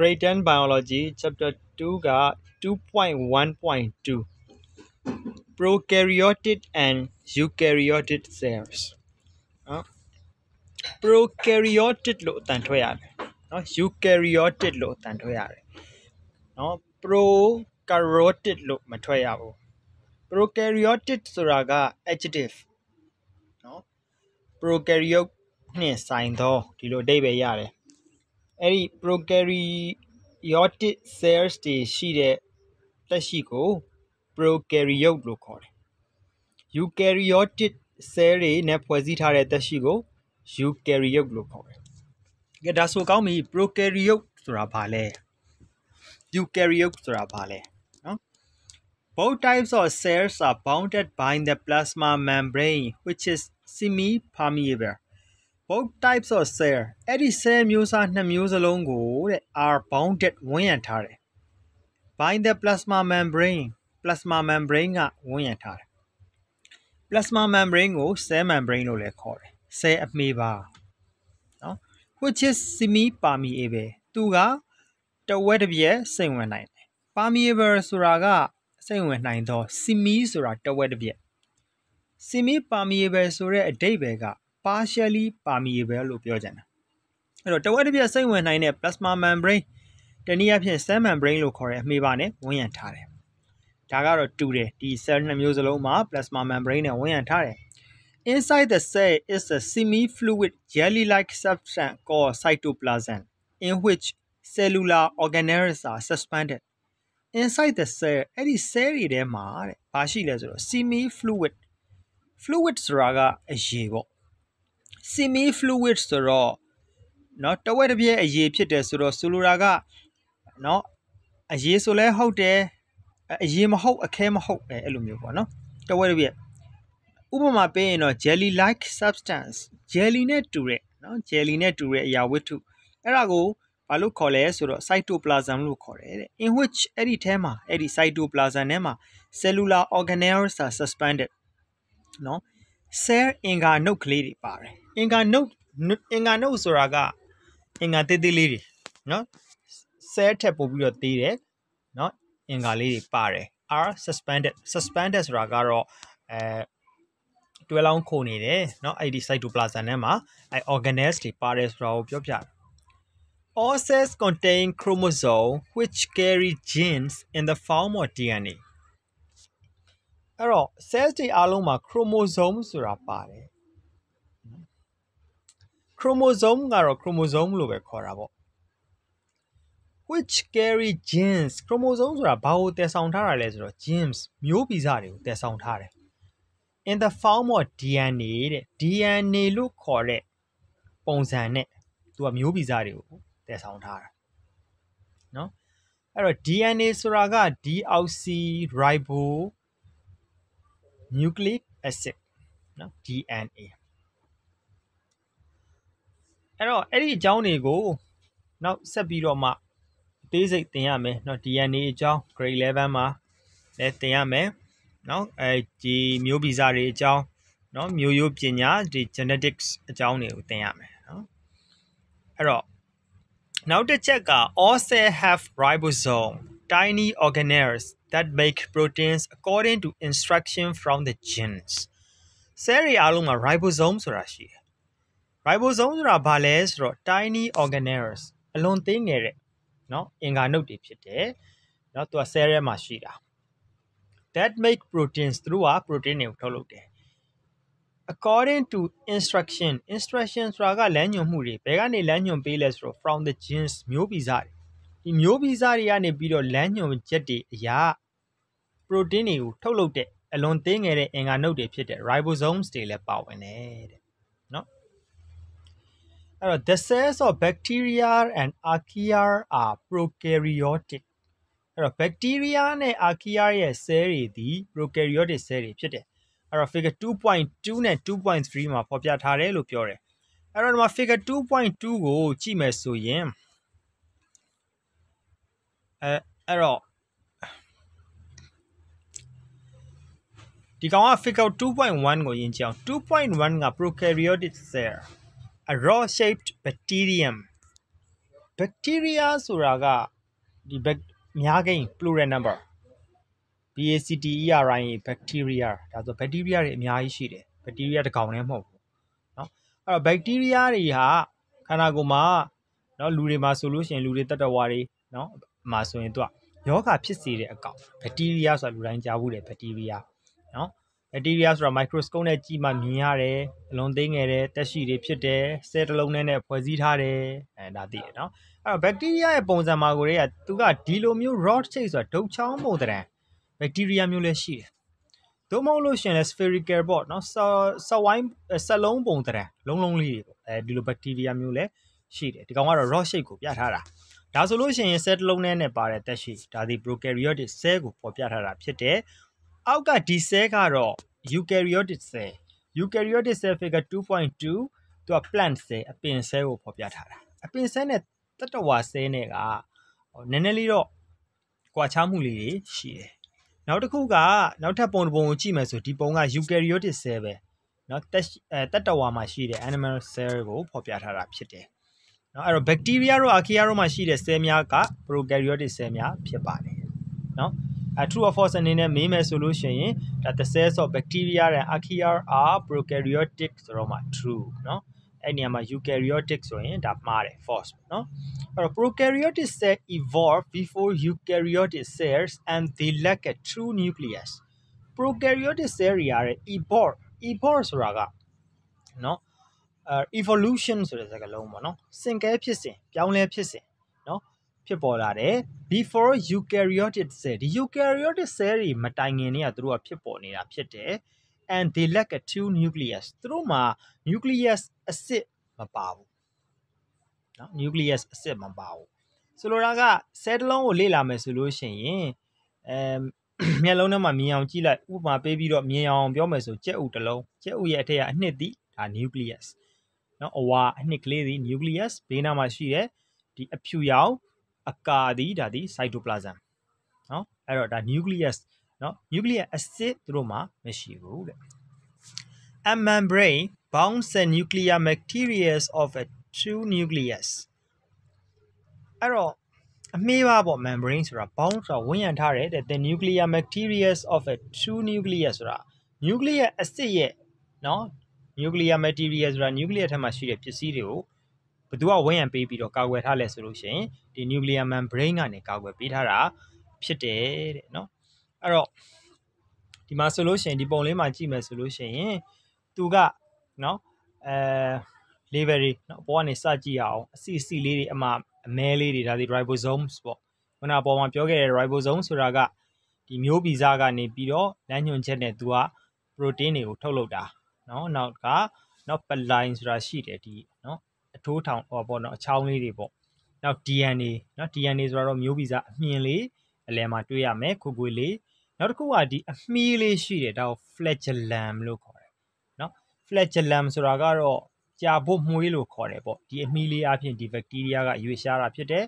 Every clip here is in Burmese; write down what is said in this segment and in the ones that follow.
Grade 10 Biology Chapter 2က2.1.2 Prokaryotic and Eukaryotic cells နော် Prokaryotic လို့အတန်ထွက်ရတယ်နော် Eukaryotic လို့အတန်ထွက်ရတယ်နော် Prokaryotic လို့မထွက်ရဘူး Prokaryotic ဆိုတာက adjective နော် Prokaryote နှင့်ဆိုင်သောဒီလိုအဓိပ္ပာယ်ရတယ် အဲ့ဒီ prokaryotic cells တွေရှိတဲ့သက်ရှိကို prokaryote လို့ခေါ်တယ် eukaryotic cell တွေနဲ့ဖွဲ့စည်းထားတဲ့သက်ရှိကို eukaryote လို့ခေါ်တယ်ကဲဒါဆိုကောင်းပြီ prokaryote ဆိုတာဘာလဲ eukaryote ဆိုတာဘာလဲနော် Both types of cells are bounded by the plasma membrane which is semi-permeable both types of cell အဲ့ဒီ cell မျိုးစားနှစ်မျိုးစလုံးကိုတဲ့ are bounded ဝန်းရံထားတယ် by the plasma membrane plasma membrane ကဝန်းရံထားတယ် plasma membrane ကို cell membrane လို့လည်းခေါ်တယ် cell အမေးပါနော် which is semi permeable သူကတဝက်တစ်ပြက်စိတ်ဝင်နိုင်တယ် permeable ဆိုတာကစိတ်ဝင်နိုင်သော semi ဆိုတာတဝက်တစ်ပြက် semi permeable ဆိုတဲ့အဓိပ္ပာယ်က partially permeable လို့ပြောကြတယ်အဲ့တော့တဝက်တစ်ပြက်စိတ်ဝင်နိုင်တဲ့ plasma membrane တနည်းအားဖြင့် cell membrane လို့ခေါ်တဲ့အမေးပါနဲ့ဝန်းရံထားတယ်ဒါကတော့တူတယ်ဒီ cell နှစ်မျိုးစလုံးမှာ plasma membrane နဲ့ဝန်းရံထားတယ် Inside the cell is a semi-fluid jelly-like substance called cytoplasm in which cellular organelles are suspended. Inside the cell အဲ့ဒီ cell တွေထဲမှာတဲ့ဘာရှိလဲဆိုတော့ semi-fluid fluid ဆိုတာကအရေပေါ့ semi fluid ဆိုတော့เนาะတဝက်တစ်ပြည့်အရေဖြစ်တယ်ဆိုတော့ဆိုလိုတာကเนาะအရေဆိုလဲဟုတ်တယ်အရေမဟုတ်အခဲမဟုတ်ပဲအဲ့လိုမျိုးပေါ့เนาะတဝက်တစ်ပြည့်ဥပမာပေးရင်တော့ jelly like substance jelly နဲ့တူတဲ့เนาะ jelly နဲ့တူတဲ့အရာဝတ္ထုအဲ့ဒါကိုဘာလို့ခေါ်လဲဆိုတော့ cytoplasm လို့ခေါ်တယ်တဲ့ in which အဲ့ဒီထဲမှာအဲ့ဒီ cytoplasm ထဲမှာ cellular organelles are suspended เนาะ cell အင်္ဂါနုတ်ကလေးတွေပါတယ် အင်္ဂါနုတ်အင်္ဂါနုတ်ဆိုတာကအင်္ဂါသေးသေးလေးတွေနော် cell ထက်ပို့ပြီးတော့သေးတယ်နော်အင်္ဂါလေးတွေပါတယ် are suspended suspended ဆိုတာကတော့အဲတွဲလောင်းခုန်နေတယ်เนาะအဲ့ဒီ cytoplasm ထဲမှာအဲ organelles တွေပါတယ်ဆိုတာကိုပြောပြတယ် All cells contain chromosome which carry genes in the form of DNA အဲ့တော့ cells တွေအားလုံးမှာ chromosome ဆိုတာပါတယ် chromosome ကတော့ chromosome လို့ပဲခေါ်တာပေါ့ which carry genes chromosome ဆိုတာဘာကိုတည်ဆောင်ထားတာလဲဆိုတော့ genes မျိုးဗီဇတွေကိုတည်ဆောင်ထားတယ် in the form of DNA တဲ့ DNA လို့ခေါ်တဲ့ပုံစံနဲ့သူကမျိုးဗီဇတွေကိုတည်ဆောင်ထားတာနော်အဲ့တော့ DNA ဆိုတာက deoxyribo nucleic acid နော် DNA အဲ့တော့အဲ့ဒီအကြောင်းတွေကိုနောက်ဆက်ပြီးတော့မှအသေးစိတ်သင်ရမယ်เนาะ DNA အကြောင်း grade 11မှာလည်းသင်ရမယ်เนาะအဲဒီမျိုးဗီဇတွေအကြောင်းเนาะမျိုးရိုးပညာဒီ genetics အကြောင်းတွေကိုသင်ရမယ်เนาะအဲ့တော့နောက်တစ်ချက်က all cells have ribosome tiny organelles that make proteins according to instruction from the genes cell တွေအားလုံးမှာ ribosome ဆိုတာရှိတယ် ribosome ဆိုတာဘာလဲဆိုတော့ tiny organelles အလွန်သေးငယ်တဲ့เนาะအင်္ဂါနုတ်တွေဖြစ်တယ်เนาะသူက cell ထဲမှာရှိတာ that make proteins သူတို့က protein တွေကိုထုတ်လုပ်တယ် according to instruction instruction ဆိုတာကလမ်းညွှန်မှုတွေဘယ်ကနေလမ်းညွှန်ပေးလဲဆိုတော့ from the genes မျိုးဗီဇတွေဒီမျိုးဗီဇတွေကနေပြီးတော့လမ်းညွှန်ချက်တွေအရာ protein တွေကိုထုတ်လုပ်တဲ့အလွန်သေးငယ်တဲ့အင်္ဂါနုတ်တွေဖြစ်တဲ့ ribosomes တွေလည်းပါဝင်တယ်တဲ့နော် အဲ့တော့ the cells of bacteria and archaea are prokaryotic အဲ့တော့ bacteria နဲ့ archaea ရဲ့ cell တွေဒီ prokaryotic cell တွေဖြစ်တယ်အဲ့တော့ figure 2.2နဲ့2.3မှာဖော်ပြထားတယ်လို့ပြောတယ်အဲ့တော့ဒီမှာ figure 2.2ကိုကြည့်မယ်ဆိုရင်အဲအဲ့တော့ဒီကောင်က figure 2.1ကိုယင်ကြအောင်2.1က prokaryotic cell a raw shaped bacterium bacteria ဆိုတာကဒီ bac များကိန်း plural number BACTERIA bacteria ဒါဆို bacteria တွေအများကြီးရှိတယ် bacteria တစ်ကောင်တည်းမဟုတ်ဘူးเนาะအဲ့တော့ bacteria တွေဟာခန္ဓာကိုယ်မှာเนาะလူတွေမှာဆိုလို့ရှိရင်လူတွေတတ္တဝါတွေเนาะမှာဆိုရင်သူကယောဂဖြစ်စေတဲ့အကောင် bacteria ဆိုတာလူတိုင်းကြားဘူးတယ် bacteria เนาะ bacteria ဆိုတာ microscope နဲ့ကြည့်မှမြင်ရတယ်အလွန်သေးငယ်တယ်တက်ရှိတွေဖြစ်တယ်ဆဲတစ်လုံးနဲ့နဲ့ဖွဲ့စည်းထားတယ်အဲဒါသိရနော်အဲ့တော့ bacteria ရဲ့ပုံစံမှာကိုရေကသူကဒီလိုမျိုး rod shape ဆိုတာဒုတ်ချောင်းပုံသဏ္ဍာန် bacteria မျိုးလည်းရှိတယ်သို့မဟုတ်လို့ရှင်လဲ spherical ပေါ့နော်ဆက်ဝိုင်းဆက်လုံးပုံသဏ္ဍာန်လုံးလုံးလေးတွေပေါ့အဲဒီလို bacteria မျိုးလည်းရှိတယ်ဒီကောင်ကတော့ rod shape ကိုပြထားတာဒါဆိုလို့ရှိရင် set လုံးနဲ့နဲ့ပါတဲ့တက်ရှိဒါဒီ prokaryotic cell ကိုပေါ်ပြထားတာဖြစ်တယ် အောက်ကဒီ cell ကတော့ eukaryotic cell eukaryotic cell figure 2.2သူက plant cell အပင် cell ကိုဖော်ပြထားတာအပင် cell နဲ့တတဝါ cell နဲ့ကနည်းနည်းလေးတော့ကွာခြားမှုလေးတွေရှိတယ်နောက်တစ်ခုကနောက်ထပ်ပုံတစ်ပုံကိုကြည့်မယ်ဆိုဒီပုံက eukaryotic cell ပဲနော်တက်တက်တဝါမှာရှိတဲ့ animal cell ကိုဖော်ပြထားတာဖြစ်တယ်။နော်အဲ့တော့ bacteria တို့ archaea တို့မှာရှိတဲ့ cell များက prokaryotic cell များဖြစ်ပါတယ်။နော် true or false အနေနဲ့မေးမယ်ဆိုလို့ရှိရင်ဒါ the cells of bacteria and archaea are prokaryotic ဆိုတော့မှ true เนาะအဲ့နေရာမှာ eukaryotic ဆိုရင်ဒါမှားတယ် false เนาะအဲ့တော့ prokaryotic cell evolve before eukaryotic cells and they lack a true nucleus prokaryotic cell တွေရတယ် evolve evolve ဆိုတာကเนาะအဲ evolution ဆိုတဲ့စကားလုံးပေါ့နော်စင်ကဲဖြစ်စဉ်ပြောင်းလဲဖြစ်စဉ်เนาะ ဖြစ်ပေါ်လာတယ် before eukaryotic cell ဒီ eukaryotic cell တွေမတိုင်ခင်နေကသူတို့ကဖြစ်ပေါ်နေတာဖြစ်တယ် and they lack a two nucleus သူတို့မှာ nucleus အစစ်မပါဘူးเนาะ nucleus အစစ်မပါဘူးဆိုလိုတာက cell တစ်လုံးကိုလေ့လာမယ်ဆိုလို့ရှိရင်အဲမျက်လုံးထဲမှာမြင်အောင်ကြည့်လိုက်ဥပမာပေးပြီးတော့မြင်အောင်ပြောမယ်ဆိုကြက်ဥတစ်လုံးကြက်ဥရဲ့အထက်ကအနှစ်သည်ဒါ nucleus เนาะအဝါအနှစ်ကလေးသည် nucleus ဘေးနားမှာရှိတဲ့ဒီအဖြူရောင် အကာသည်ဒါသည် cytoplasm နော်အဲ့တော့ဒါ nucleus နော် nucleic acid သူတို့မှာမရှိဘူးတဲ့ a membrane bounds the nuclear bacteria of a true nucleus အဲ့တော့အမေးပါပေါ့ membrane ဆိုတာ bound ဆိုတာဝန်းရံထားတယ်တဲ့ the nuclear bacteria of a true nucleus ဆိုတာ nucleic acid ရဲ့နော် nuclear material ဆိုတာ nucleus ထဲမှာရှိတဲ့ပစ္စည်းတွေကို ဘယ်သူကဝန်းရံပေးပြီးတော့ကာကွယ်ထားလဲဆိုလို့ရှိရင်ဒီ nuclear membrane ကနေကာကွယ်ပေးထားတာဖြစ်တယ်တဲ့เนาะအဲ့တော့ဒီမှာဆိုလို့ရှိရင်ဒီပုံလေးမှာကြည့်မယ်ဆိုလို့ရှိရင်သူကเนาะအဲ level တွေเนาะအပေါ်ကနေစကြည့်ရအောင်အစီအစီလေးတွေအမှအမဲလေးတွေဒါဒီ ribosomes ပေါ့ခုနအပေါ်မှာပြောခဲ့တဲ့ ribosome ဆိုတာကဒီမျိုးဗီဇကနေပြီးတော့လမ်းညွှန်ချက်နဲ့သူက protein တွေကိုထုတ်လုပ်တာเนาะနောက်ကနောက် peline ဆိုတာရှိတယ်ဒီเนาะ အထိုးထောင်ဟောပေါ့နော်အချောင်းလေးတွေပေါ့နောက် DNA နော် DNA ဆိုတော့မျိုးဗီဇအမြင်လေးအလယ်မှာတွေ့ရမယ်ခွခွေလေးနောက်တစ်ခုကဒီအမီးလေးရှိတယ်ဒါကို flagellum လို့ခေါ်တယ်နော် flagellum ဆိုတာကတော့ကြာဖို့မွှေးလို့ခေါ်တယ်ပေါ့ဒီအမီးလေးအပြင်ဒီ bacteria ကရွေရှားတာဖြစ်တယ်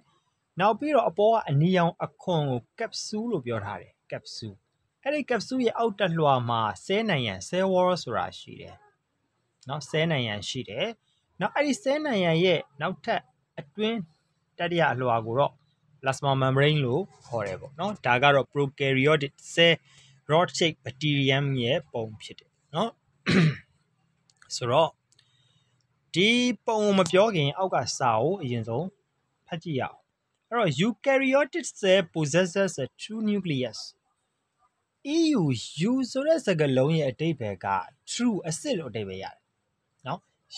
နောက်ပြီးတော့အပေါ်ကအနီရောင်အခွန်ကို capsule လို့ပြောထားတယ် capsule အဲ့ဒီ capsule ရဲ့အောက်တက်လွှာမှာဆဲနိုင်ရန် cell wall ဆိုတာရှိတယ်နော်ဆဲနိုင်ရန်ရှိတယ် နောက်အဲ့ဒီဆဲနိုင်ရန်ရဲ့နောက်ထပ်အတွင်းတတိယအလွှာကိုတော့ plasma membrane လို့ခေါ်တယ်ပေါ့နော်ဒါကတော့ prokaryotic cell rod shape bacterium ရဲ့ပုံဖြစ်တယ်နော်ဆိုတော့ဒီပုံမပြောခင်အောက်ကစာအုပ်အရင်ဆုံးဖတ်ကြည့်ရအောင်အဲ့တော့ eukaryotic cell possesses a true nucleus EU U ဆိုတဲ့စကားလုံးရဲ့အတိတ်ဘယ်က true အစစ်လို့အတိတ်ပဲရတယ်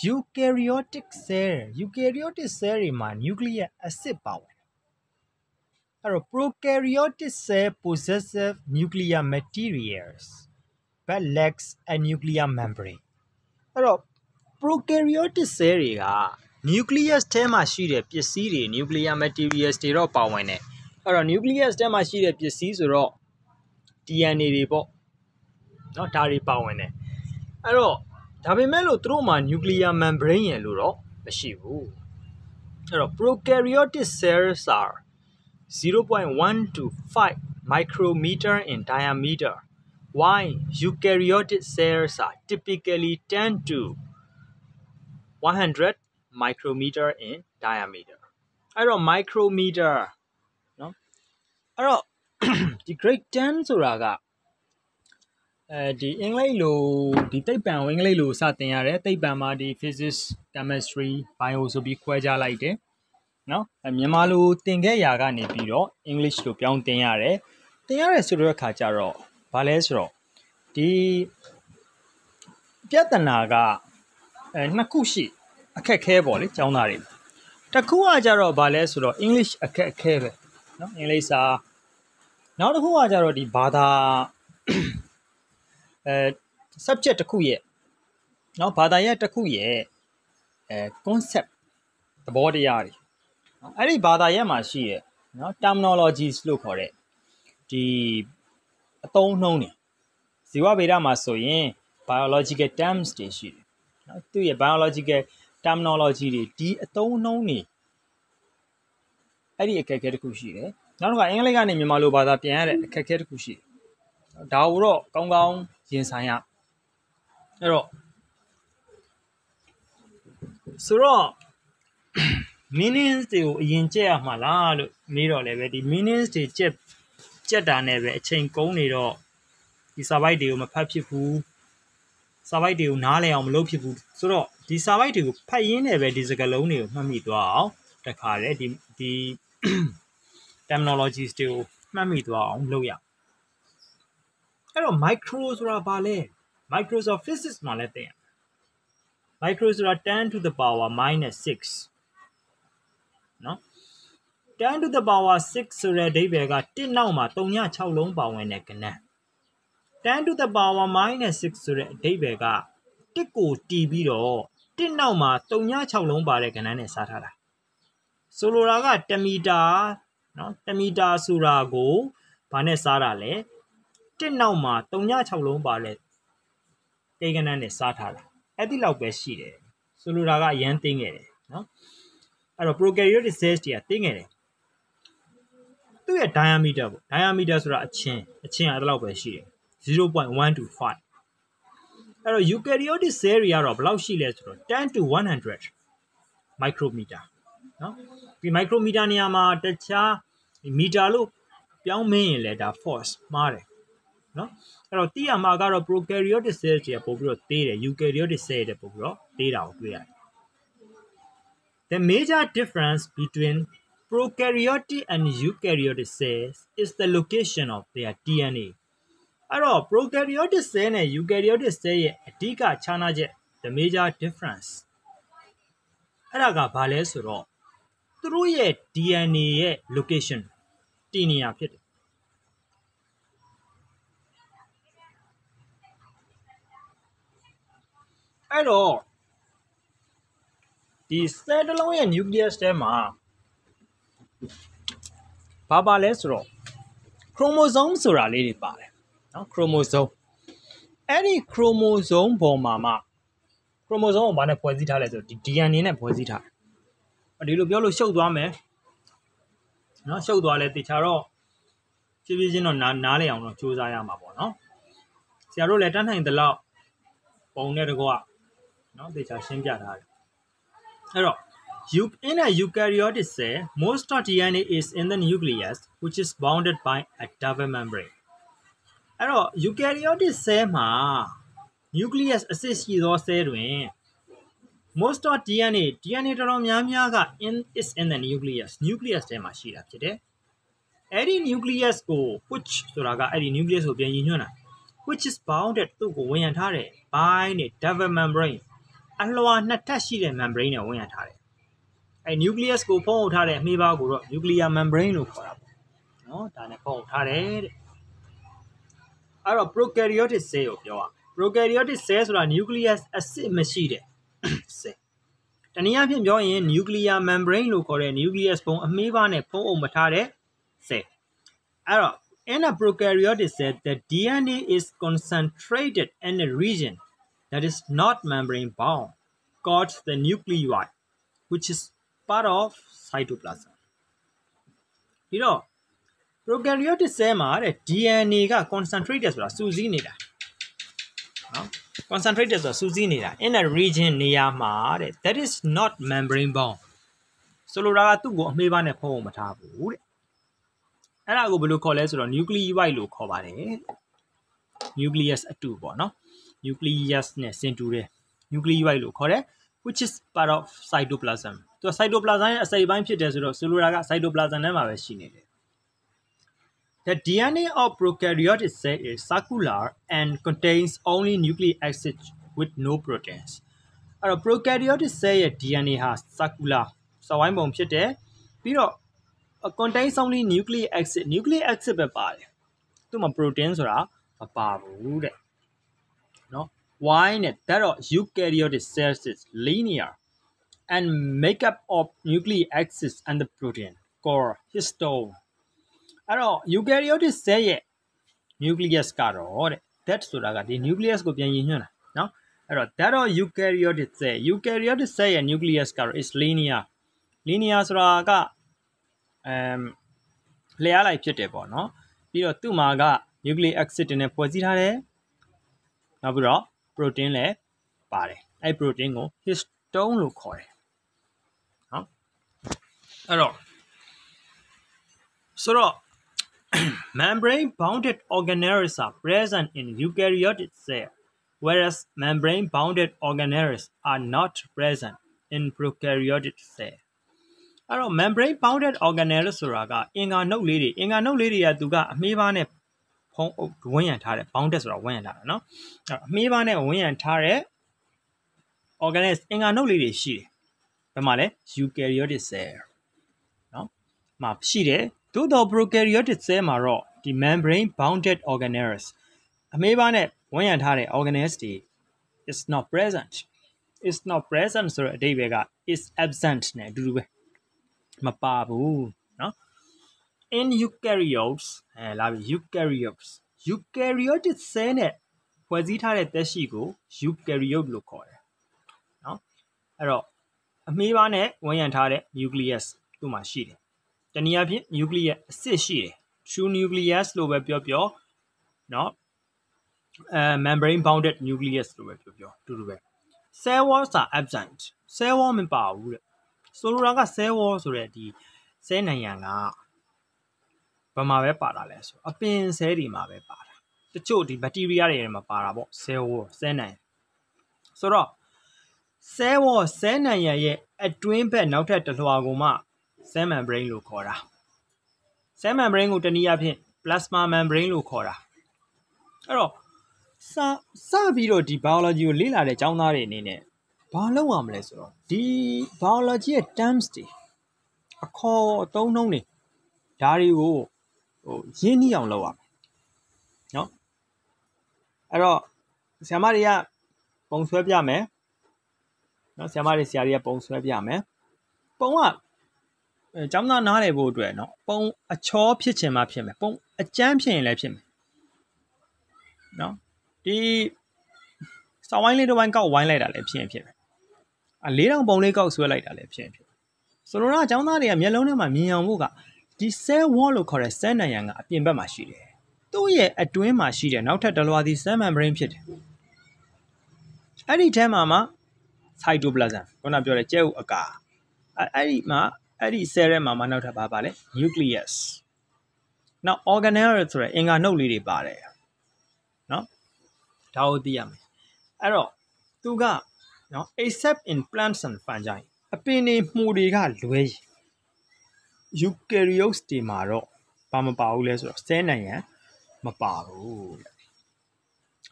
eukaryotic cell eukaryotic cell တွေမှာ nuclear acid ပါဝင်အဲ့တော့ prokaryotic cell possesses nuclear materials but lacks a nuclear membrane အဲ့တော့ prokaryotic cell တွေက nucleus ထဲမှာရှိတဲ့ပစ္စည်းတွေ nuclear materials တွေတော့ပါဝင်တယ်အဲ့တော့ nucleus ထဲမှာရှိတဲ့ပစ္စည်းဆိုတော့ DNA တွေပေါ့เนาะဒါတွေပါဝင်တယ်အဲ့တော့ ဒါပေမဲ့လို့သူတို့မှာ nuclear membrane ရယ်လို့တော့မရှိဘူးအဲ့တော့ prokaryotic cells are 0.1 to 5 micrometer in diameter while eukaryotic cells are typically 10 to 100 micrometer in diameter အဲ့တော့ micrometer နော်အဲ့တော့ဒီ grade 10ဆိုတာက အဲဒီအင်္ဂလိပ်လိုဒီသိပ္ပံကိုအင်္ဂလိပ်လိုစသင်ရတယ်သိပ္ပံမှာဒီ physics chemistry bio ဆိုပြီးခွဲခြားလိုက်တယ်နော်မြန်မာလိုသင်ခဲ့ရာကနေပြီးတော့ English လိုပြောင်းသင်ရတယ်သင်ရတယ်ဆိုတဲ့အခါကျတော့ဘာလဲဆိုတော့ဒီပြဿနာကအဲနှစ်ခုရှိအခက်ခဲပေါ့လေကျောင်းသားတွေတစ်ခုကကြတော့ဘာလဲဆိုတော့ English အခက်အခဲပဲเนาะအင်္ဂလိပ်စာနောက်တစ်ခုကကြတော့ဒီဘာသာ အဲ subject တစ်ခုရဲ့เนาะဘာသာရပ်တစ်ခုရဲ့အဲ concept သဘောတရားတွေအဲ့ဒီဘာသာရပ်မှာရှိရဲ့เนาะ terminologies လို့ခေါ်တဲ့ဒီအသုံးနှုန်းတွေဇီဝဗေဒမှာဆိုရင် biological terms တွေရှိတယ်เนาะသူ့ရဲ့ biological terminology တွေဒီအသုံးနှုန်းတွေအဲ့ဒီအခက်အခဲတစ်ခုရှိတယ်နောက်တစ်ခါအင်္ဂလိပ်ကနေမြန်မာလိုဘာသာပြန်ရတဲ့အခက်အခဲတစ်ခုရှိတယ်ဒါကိုတော့ကောင်းကောင်း ရင်ဆိုင်ရအဲ့တော့ဆိုတော့ meanings တွေကိုအရင်ကြက်ရမှာလားလို့မေးတော့လည်းပဲဒီ meanings တွေကြက်ကြက်တာနဲ့ပဲအချိန်ကုန်နေတော့ဒီစာပိုက်တွေကိုမဖတ်ဖြစ်ဘူးစာပိုက်တွေကိုနားလည်အောင်မလုပ်ဖြစ်ဘူးဆိုတော့ဒီစာပိုက်တွေကိုဖတ်ရင်းနဲ့ပဲဒီစကားလုံးတွေကိုမှတ်မိသွားအောင်တခါလေဒီဒီ terminologies တွေကိုမှတ်မိသွားအောင်လုပ်ရအဲ့ တော့ micro ဆိုတာဘာလဲ Microsoft Physics မှာလည်းသင်ရ micro ဆိုတာ10 to the power -6 နော်10 to the power 6ဆိုတဲ့အဓိပ္ပာယ်က1နောက်မှာ3.6လုံးပါဝင်တဲ့ကဏ္ဍ10 to the power -6 ဆိုတဲ့အဓိပ္ပာယ်က1ကိုတီးပြီးတော့1နောက်မှာ3.6လုံးပါတဲ့ကဏ္ဍနဲ့စားထားတာဆိုလိုတာက1မီတာနော်1မီတာဆိုတာကိုဘာနဲ့စားတာလဲ 1နောက်မှာ3.6လုံးပါတဲ့ကိန်းကဏ္ဍနဲ့စားထားတာအဲ့ဒီလောက်ပဲရှိတယ်ဆိုလိုတာကအရန်သိငယ်တယ်နော်အဲ့တော့ prokaryotic cells တွေကသိငယ်တယ်သူ့ရဲ့ diameter ပေါ့ diameter ဆိုတာအချင်းအချင်းအဲ့လောက်ပဲရှိတယ်0.1 to 5အဲ့တော့ eukaryotic cell တွေကတော့ဘယ်လောက်ရှိလဲဆိုတော့10 to 100 micrometer နော်ဒီ micrometer နေရာမှာတခြား meter လို့ပြောင်းမင်းရင်လည်းဒါ force မှားတယ် နော်အဲ့တော့တိရမှာကတော့ prokaryotic cell တွေကပို့ပြီးတော့သေးတယ် eukaryotic cell တွေပို့ပြီးတော့သေးတာကိုတွေ့ရတယ် The major difference between prokaryotic and eukaryotic cells is the location of their DNA အဲ့တော့ prokaryotic cell နဲ့ eukaryotic cell ရဲ့အဓိကခြားနားချက် the major difference အဲ့ဒါကဘာလဲဆိုတော့သူတို့ရဲ့ DNA ရဲ့ location တည်နေရဖြစ်တယ် အဲ့တော့ဒီ cell တစ်လုံးရဲ့ nucleus ထဲမှာဘာပါလဲဆိုတော့ chromosome ဆိုတာလေးတွေပါတယ်နော် chromosome အဲ့ဒီ chromosome ပေါ်မှာမှ chromosome ကိုဘာနဲ့ဖွဲ့စည်းထားလဲဆိုတော့ဒီ DNA နဲ့ဖွဲ့စည်းထားတယ်ဒီလိုပြောလို့ရှုပ်သွားမယ်နော်ရှုပ်သွားလဲတခြားတော့ဖြည်းဖြည်းချင်းတော့နားနားလည်အောင်တော့စူးစမ်းရမှာပေါ့နော်ဆရာတို့လည်းတန်းနိုင်သလောက်ပုံနဲ့တကွ နော်တခြားရှင်းပြထားတယ်အဲ့တော့ in a eukaryotic cell most of DNA is in the nucleus which is bounded by a double membrane အဲ့တော့ eukaryotic cell မှာ nucleus အစစ်ရှိသော cell တွင် most of DNA DNA တော်တော်များများက in is in the nucleus nucleus ထဲမှာရှိတာဖြစ်တယ်အဲ့ဒီ nucleus ကို which ဆိုတာကအဲ့ဒီ nucleus ကိုပြန်ရည်ညွှန်းတာ which is bounded သူ့ကိုဝင်ရထားတယ် by နဲ့ double membrane အလွှာနှစ်ထပ်ရှိတဲ့ membrane နဲ့ဝင်ရထားတယ်အဲ nucleus ကိုဖုံးအုပ်ထားတဲ့အမေးပါကိုတော့ nuclear membrane လို့ခေါ်တာပေါ့နော်ဒါနဲ့ဖုံးအုပ်ထားတယ်တဲ့အဲ့တော့ prokaryotic cell ကိုပြောရ prokaryotic cell ဆိုတာ nucleus အစစ်မရှိတဲ့ cell တနည်းအားဖြင့်ပြောရင် nuclear membrane လို့ခေါ်တဲ့ nucleus ပုံအမေးပါနဲ့ဖုံးအုပ်မထားတဲ့ cell အဲ့တော့ in a prokaryotic cell the DNA is concentrated in a region that is not membrane bound called the nuclei which is part of cytoplasm ဒီတော့ prokaryotic cell မှာတဲ့ DNA က concentrated ဆိုတာစုစည်းနေတာနော် concentrated ဆိုတာစုစည်းနေတာ in a region နေရာမှာတဲ့ that is not membrane bound ဆိုလိုတာကသူ့ကိုအမေးပါနဲ့ဖုံးအောင်မထားဘူးတဲ့အဲ့ဒါကိုဘယ်လိုခေါ်လဲဆိုတော့ nucleoid လို့ခေါ်ပါတယ် nucleus အတူပေါ့နော် nucleus နဲ့ဆင်တူတယ် nucleoid လို့ခေါ်တယ် which is part of cytoplasm သူက cytoplasm ရဲ့အစိတ်ပိုင်းဖြစ်တယ်ဆိုတော့ဆိုလိုတာက cytoplasm ထဲမှာပဲရှိနေတယ် The DNA of prokaryotic cell is circular and contains only nucleic acid with no proteins. အဲ့တော့ prokaryotic cell ရဲ့ DNA ဟာ circular စဝိုင်းပုံဖြစ်တယ်ပြီးတော့ contains only nucleic acid nucleic acid ပဲပါတယ်သူ့မှာ protein ဆိုတာမပါဘူးတဲ့ နော် why နဲ့ that of eukaryotic cells is linear and make up of nucleic acid and the protein called histone အဲ့တော့ eukaryotic cell ရဲ့ nucleus ကတော့တဲ့ that ဆိုတာကဒီ nucleus ကိုပြန်ရည်ညွှန်းတာနော်အဲ့တော့ that of eukaryotic cell eukaryotic cell ရဲ့ nucleus ကတော့ is linear linear ဆိုတာက um လျှားလိုက်ဖြစ်တယ်ပေါ့နော်ပြီးတော့သူ့မှာက nucleic acid တွေနဲ့ဖွဲ့စည်းထားတယ်နောက်ပြီးတော့ protein လည်းပါတယ်အဲ့ protein ကို histone လို့ခေါ်တယ်နော်အဲ့တော့ဆိုတော့ membrane bounded organelles are present in eukaryotic cell whereas membrane bounded organelles are not present in prokaryotic cell အဲ့တော့ membrane bounded organelle ဆိုတာကအင်္ဂါနှုတ်လေးတွေအင်္ဂါနှုတ်လေးတွေကသူကအမေးပါးနဲ့ ဖုံးအုပ်ဝန်းရံထားတယ် bounded ဆိုတာဝန်းရံထားတာเนาะအဲ့အမေးပါးနဲ့ဝန်းရံထားတဲ့ organelles အင်္ဂါနှုတ်လေးတွေရှိတယ်ဘယ်မှာလဲ eukaryotic cell เนาะမှာရှိတယ်သို့တော့ prokaryotic cell မှာတော့ဒီ membrane bounded organelles အမေးပါးနဲ့ဝန်းရံထားတဲ့ organelles တွေ is not present is not present ဆိုတဲ့အဓိပ္ပာယ်က is absent နဲ့အတူတူပဲမပါဘူးเนาะ in eukaryotes အဲလာပြီ eukaryotes eukaryotic cell နဲ့ဖွဲ့စည်းထားတဲ့သက်ရှိကို eukaryote လို့ခေါ်တယ်เนาะအဲ့တော့အမေးပါးနဲ့ဝန်ရံထားတဲ့ nucleus သူ့မှာရှိတယ်တနည်းအားဖြင့် nucleus အစစ်ရှိတယ် true nucleus လို့ပဲပြောပြောเนาะအဲ membrane bounded nucleus လို့ပဲပြောပြောတူတူပဲ cell walls are absent cell wall မပါဘူးတဲ့ဆိုလိုတာက cell wall ဆိုတဲ့ဒီ cell နိုင်ငံက ဘာမှာပဲပါတာလဲဆိုအပင် cell တွေမှာပဲပါတာတချို့ဒီ bacteria တွေမှာပါတာပေါ့ cell wall cell နိုင်ငံဆိုတော့ cell wall cell နိုင်ငံရဲ့အတွင်းဘက်နောက်ထပ်တစ်လွှာကိုမှ cell membrane လို့ခေါ်တာ cell membrane ကိုတနည်းအားဖြင့် plasma membrane လို့ခေါ်တာအဲ့တော့စစပြီးတော့ဒီ biology ကိုလေ့လာတဲ့ကျောင်းသားတွေအနေနဲ့ဘာလုပ်ရမလဲဆိုတော့ဒီ biology ရဲ့ terms တွေအခေါ်အသုံးနှုန်းတွေဒါတွေကို ဟိုရင်းနှီးအောင်လုပ်ရမယ်เนาะအဲ့တော့ဆရာမတွေကပုံဆွဲပြမယ်เนาะဆရာမတွေဆရာတွေကပုံဆွဲပြမယ်ပုံကအဲကျောင်းသားနားလည်ဖို့အတွက်เนาะပုံအချောဖြစ်ချင်မှဖြစ်မယ်ပုံအကျန်းဖြစ်ရင်လည်းဖြစ်မယ်เนาะဒီစောင်းဝိုင်းလေးတစ်ဝိုင်းကောက်ဝိုင်းလိုက်တာလည်းဖြစ်ရင်ဖြစ်မယ်အလေးတောင်ပုံလေးကောက်ဆွဲလိုက်တာလည်းဖြစ်ရင်ဖြစ်ဆိုလိုတာအကြောင်းသားတွေကမျက်လုံးထဲမှာမြင်အောင်ဖို့က ဒီ cell wall လို့ခေါ်တဲ့ cell နံရံကအပြင်ဘက်မှာရှိတယ်သူ့ရဲ့အတွင်းမှာရှိတဲ့နောက်ထပ်တစ်လွှာသည် cell membrane ဖြစ်တယ်အဲ့ဒီထဲမှာမှ cytoplasm ခုနပြောတဲ့ကျဲဥအကာအဲ့ဒီမှာအဲ့ဒီ cell ထဲမှာမှနောက်ထပ်ပါပါလဲ nucleus နောက် organelle ဆိုတဲ့အင်္ဂါနှုတ်လေးတွေပါတယ်နော်ဒါကိုသိရမယ်အဲ့တော့သူကနော် except in plants and fungi အပင်တွေမှုတွေကလွဲ eukaryotes တွေမှာတော့ဘာမပါဘူးလဲဆိုတော့ cell နိုင်ငံမပါဘူးတဲ့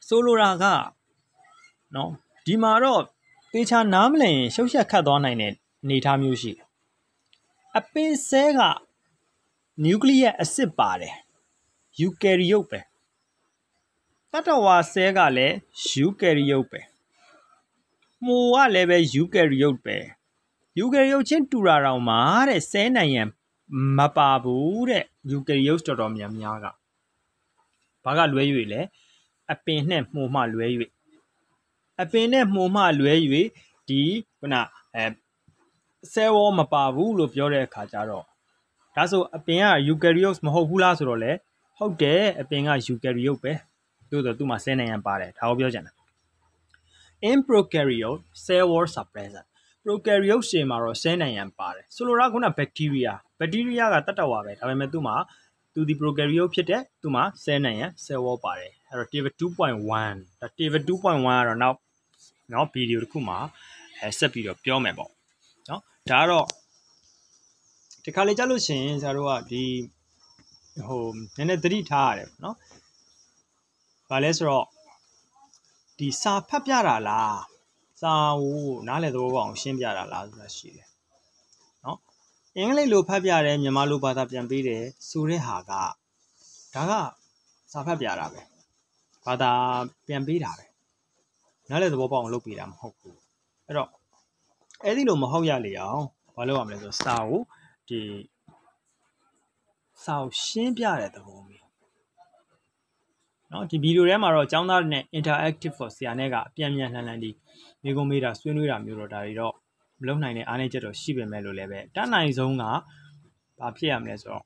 ဆိုလိုတာကနော်ဒီမှာတော့တေချာနားမလည်ရင်ရှုပ်ရှက်ခတ်သွားနိုင်တဲ့အနေအထားမျိုးရှိတယ်အပင် cell က nucleus acid ပါတယ် eukaryote ပဲတတဝါ cell ကလည်း eukaryote ပဲမှုကလည်းပဲ eukaryote ပဲ eukaryote ချင်းတူတာတောင်မှတဲ့ cell နိုင်ငံ မပါဘူးတဲ့ eukaryote တော်တော်များများကဘာကလွဲ၍လဲအပင်နဲ့မှုမှလွဲ၍အပင်နဲ့မှုမှလွဲ၍ဒီခုနအဲ cell wall မပါဘူးလို့ပြောတဲ့အခါကျတော့ဒါဆိုအပင်က eukaryote မဟုတ်ဘူးလားဆိုတော့လေဟုတ်တယ်အပင်က eukaryote ပဲသို့တော့သူ့မှာ cell နိုင်ငံပါတယ်ဒါကိုပြောချင်တာ in prokaryote cell walls are present prokaryote တွေမှာတော့ဆဲနိုင်ရန်ပါတယ်ဆိုလိုတာကခုန bacteria bacteria ကတတ်တော်ပါပဲဒါပေမဲ့သူ့မှာသူဒီ prokaryote ဖြစ်တဲ့သူ့မှာဆဲနိုင်ရန် cell wall ပါတယ်အဲ့တော့ table 2.1ဒါ table 2.1ကတော့နောက်နော်ဗီဒီယိုတစ်ခုမှာအဲဆက်ပြီးတော့ပြောမယ်ပေါ့နော်ဒါကတော့ဒီခါလေးကြားလို့ရှိရင်ဆရာတို့ကဒီဟိုနည်းနည်းသတိထားရတယ်ပေါ့နော်။ဘာလဲဆိုတော့ဒီစာဖတ်ပြတာလားစာကိုနားလည်သဘောပေါက်အောင်ရှင်းပြတာလားဆိုတာရှိတယ်။နော် အင်္ဂလိပ်လိုဖတ်ပြတယ်မြန်မာလိုဘာသာပြန်ပေးတယ်ဆိုတဲ့ဟာကဒါကစာဖတ်ပြတာပဲ။ဘာသာပြန်ပေးတာပဲ။နားလည်သဘောပေါက်အောင်လုပ်ပေးတာမဟုတ်ဘူး။အဲ့တော့အဲ့ဒီလိုမဟုတ်ရလေအောင်ဘာလုပ်ရမလဲဆိုတော့စာကိုဒီစာကိုရှင်းပြတဲ့သဘောမျိုးเนาะဒီဗီဒီယိုထဲမှာတော့ចောင်းသားနဲ့ interactive for ဆရာနဲ့ကအပြန်ပြန်လှန်လှန်ဒီမိကုံးမေးတာဆွေးနွေးတာမျိုးတော့ဒါတွေတော့ မလုပ်နိုင်တဲ့အားနည်းချက်တော့ရှိပေမဲ့လို့လည်းပဲတတ်နိုင်ဆုံးကဘာဖြစ်ရမလဲဆိုတော့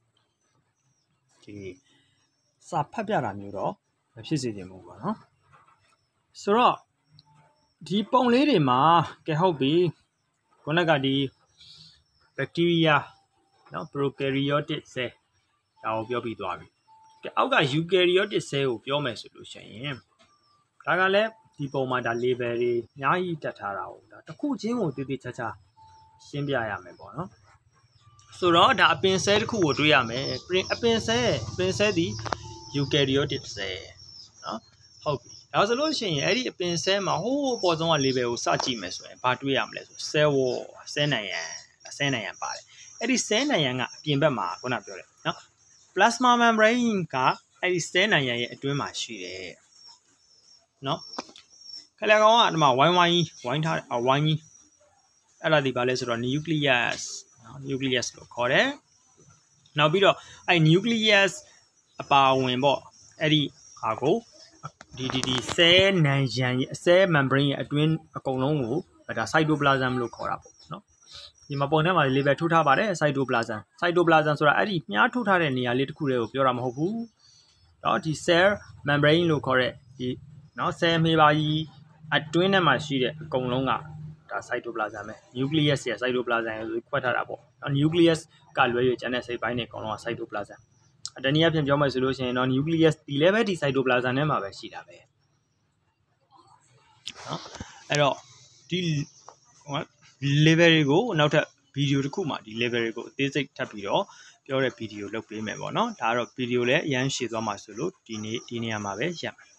ဒီစာဖတ်ပြတာမျိုးတော့မဖြစ်စေချင်ဘူးပေါ့နော်ဆိုတော့ဒီပုံလေးတွေမှာကဲဟုတ်ပြီခုနကဒီ bacteria เนาะ prokaryotic cell ဒါကိုပြောပြီးသွားပြီကဲအောက်က eukaryotic cell ကိုပြောမယ်ဆိုလို့ရှိရင်ဒါကလည်း ဒီပုံမှာဒါ label တွေအများကြီးတက်ထားတာဟုတ်ဒါတစ်ခုချင်းကိုတည်တည်ချာချာရှင်းပြရမယ်ပေါ့နော်ဆိုတော့ဒါအပင် cell တစ်ခုကိုတွေးရမယ်အပင် cell အပင် cell ဒီ eukaryotic cell နော်ဟုတ်ပြီဒါဆိုလို့ရှိရင်အဲ့ဒီအပင် cell မှာဟိုးပေါ်ဆုံးက label ကိုစကြည့်မယ်ဆိုရင်ဘာတွေးရမလဲဆို cell wall cell နိုင်ရန် cell နိုင်ရန်ပါတယ်အဲ့ဒီ cell နိုင်ရန်ကအပြင်ဘက်မှာခုနပြောတယ်နော် plasma membrane ကအဲ့ဒီ cell နိုင်ရန်ရဲ့အတွင်းမှာရှိတယ်နော် ခလကောင်ကဒီမှာဝိုင်းဝိုင်းဝိုင်းထားဝိုင်းကြီးအဲ့ဒါဒီဘာလဲဆိုတော့ nucleus နော် nucleus လို့ခေါ်တယ်နောက်ပြီးတော့အဲ့ nucleus အပါဝင်ပေါ့အဲ့ဒီဟာကိုဒီဒီဒီ cell နိုင်ရန်ရဲ့ cell membrane ရဲ့အတွင်းအကုန်လုံးကိုဒါ cytoplasm လို့ခေါ်တာပေါ့နော်ဒီမှာပုံထဲမှာ label ထိုးထားပါတယ် cytoplasm cytoplasm ဆိုတာအဲ့ဒီမြားထိုးထားတဲ့နေရာလေးတစ်ခုတည်းကိုပြောတာမဟုတ်ဘူးเนาะဒီ cell membrane လို့ခေါ်တဲ့ဒီเนาะ cell မေးပါကြီး အတွင်းထဲမှာရှိတဲ့အကုန်လုံးကဒါ cytoplasm ပဲ nucleus ရဲ့ cytoplasm ရဲ့ဆိုခွဲထားတာပေါ့နော် nucleus ကလွဲ၍ကျန်တဲ့စိတ်ပိုင်းတွေအကုန်လုံးက cytoplasm အတနည်းအားဖြင့်ပြောမယ်ဆိုလို့ရှိရင်တော့ nucleus ဒီလည်းပဲဒီ cytoplasm ထဲမှာပဲရှိတာပဲနော်အဲ့တော့ဒီ level တွေကိုနောက်ထပ်ဗီဒီယိုတစ်ခုမှဒီ level တွေကိုအသေးစိတ်ထပ်ပြီးတော့ပြောတဲ့ဗီဒီယိုလုပ်ပေးမယ်ပေါ့နော်ဒါကတော့ဗီဒီယိုလည်းအရန်ရှည်သွားမှာဆိုလို့ဒီနေ့ဒီနေရာမှာပဲရပ်မယ်